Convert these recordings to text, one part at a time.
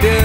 Yeah.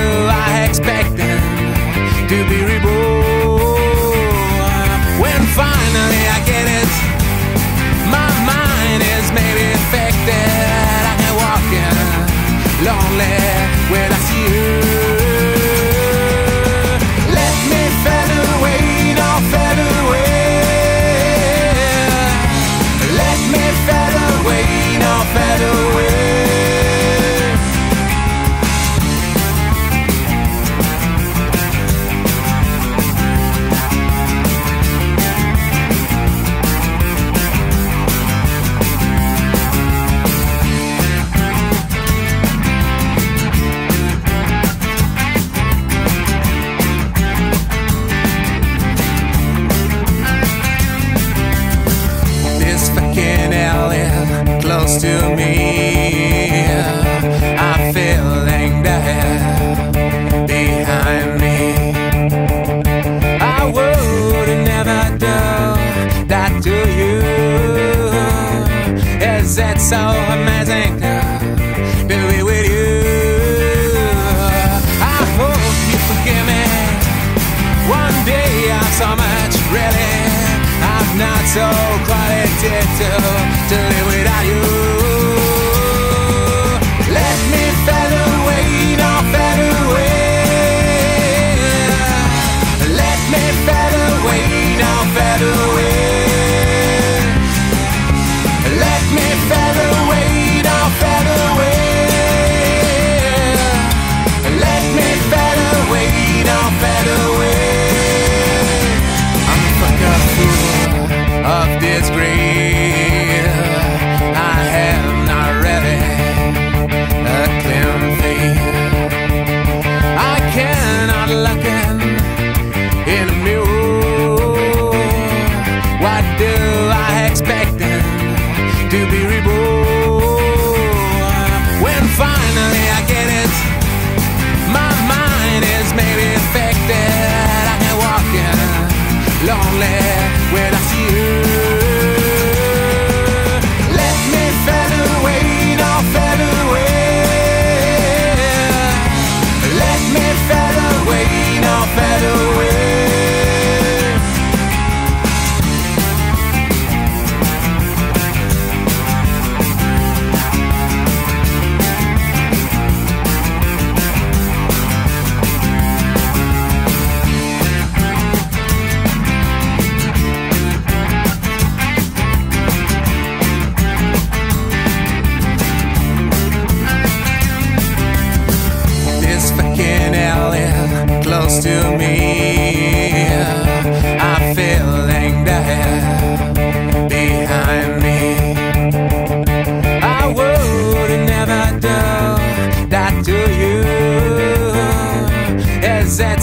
close to me. I feel like that behind me. I would never do that to you. Is that so? expect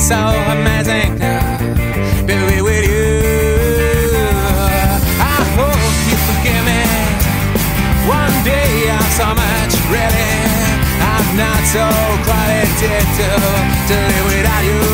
so amazing to be with you. I hope you forgive me. One day I'm so much really. I'm not so quite to to live without you.